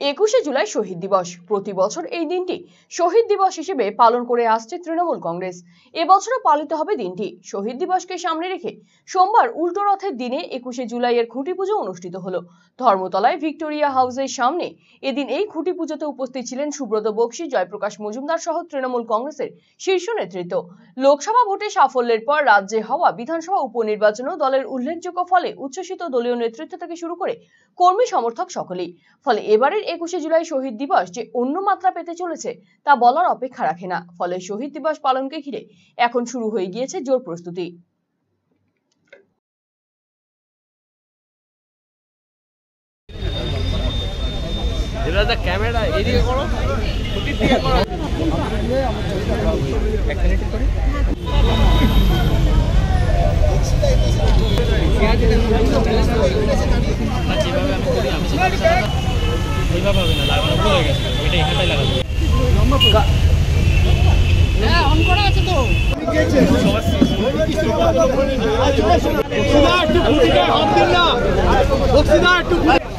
একুশে জুলাই শহীদ দিবস। প্রতি বছর এই দিনটি শহীদ দিবস হিসেবে পালন করে আসছে তৃণমূল কংগ্রেস। এবছরও পালিত হবে দিনটি। শহীদ দিবসকে সামনে রেখে সোমবার উল্টো রথের দিনে একুশে জুলাইয়ের খুঁটি পুজো অনুষ্ঠিত হলো। ধর্মতলায় ভিক্টোরিয়া হাউসের সামনে এদিন এই খুঁটি পুজোতে উপস্থিত ছিলেন সুব্রত বক্সী, জয়প্রকাশ মজুমদার সহ তৃণমূল কংগ্রেসের শীর্ষ নেতৃত্ব। লোকসভা ভোটে সাফল্যের পর রাজ্যে হওয়া বিধানসভা উপনির্বাচনেও দলের উল্লেখযোগ্য ফলে উচ্ছ্বসিত দলীয় নেতৃত্ব থেকে শুরু করে কর্মী সমর্থক সকলেই। ফলে এবারের একুশে জুলাই শহীদ দিবস যে অন্য মাত্রা পেতে চলেছে তা বলার অপেক্ষা রাখে না। ফলে শহীদ দিবস পালনকে ঘিরে এখন শুরু হয়ে গিয়েছে জোর প্রস্তুতি। ক্যামেরা এদিকে করো। করো ওইভাবে হবে না লাগানো ভুল হয়ে গেছে। ওইটা এখানটাই লাগানো সবার একটু হাত দিন না। একটু